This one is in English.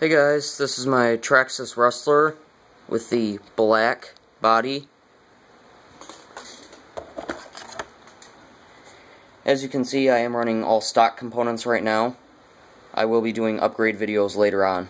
Hey guys, this is my Traxxas Rustler with the black body. As you can see, I am running all stock components right now. I will be doing upgrade videos later on.